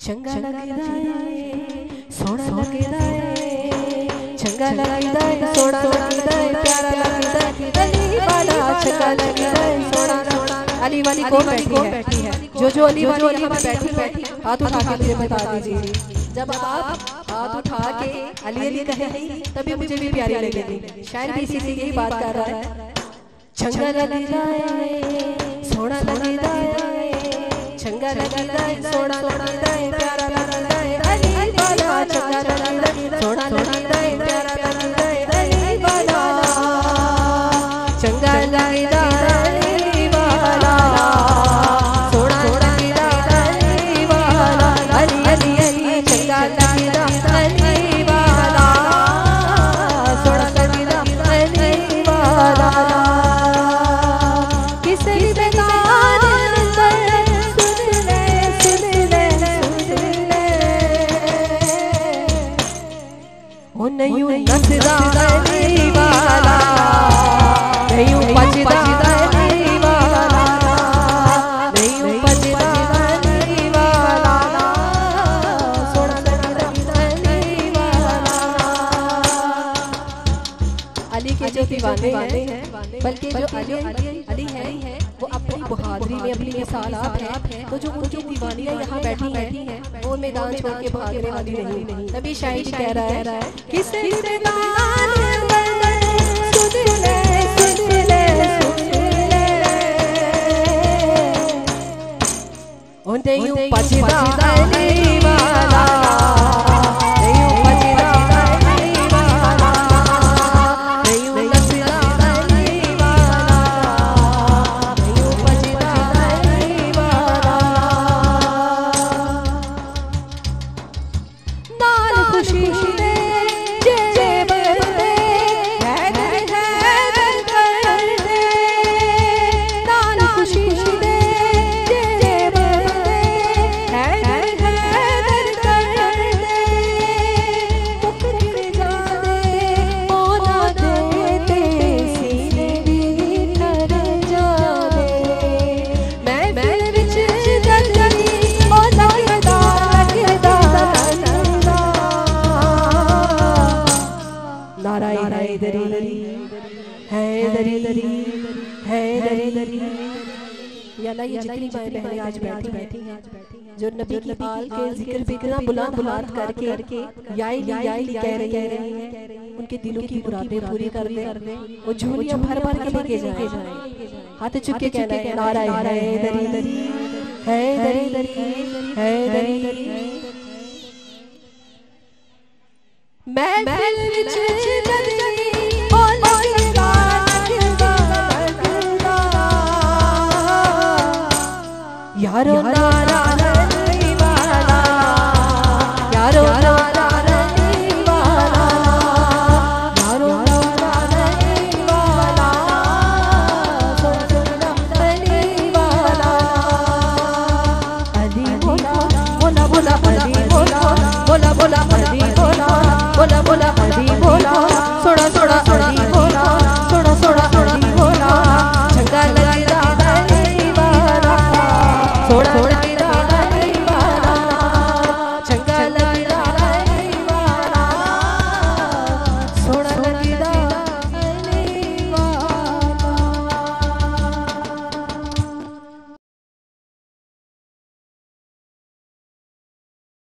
चंगा लगदा है सोना लगदा है चंगा लगदा है सोना लगदा है प्यारा लगदा है अली वाला चंगा लगदा है सोना अली वाली कौन बैठी है? जो जो अली वाली अली वाली बैठी बैठी हाथ उठा के मुझे बता दीजिए। जब आप हाथ उठा के अली अली कहे तभी मुझे भी प्यारी लगेगी। शायद भी इसीलिए यही बात कर रहा है। चंगा लगदा है सोना लगदा है चंगा लगदा है सोना लगदा वाला दीवाने हैं बल्कि जो अली अली है वो अपनी बहादुरी में अपनी मिसालात है तो जो उनकी दीवानियाँ यहाँ बैठी बैठी हैं वो मैदान छोड़ के भागने वाली नहीं तभी शायद कह रहा है किसे सुन ले सुन ले 我的故事。हैदरी हैदरी या अल्लाह ये जितनी माएँ बहनें आज बैठी बैठी हैं जो नबी की आल के ज़िक्र इतना बुलंद बुलंद करके याई ली याई ली कह रही हैं उनके दिलों की मुरादें पूरी कर दे वो झोलियाँ भर भर के लेके जाए। हाथ चुप के कहना है नारायण हैदरी हैदरी हैदरी मैं दिल विच जगनी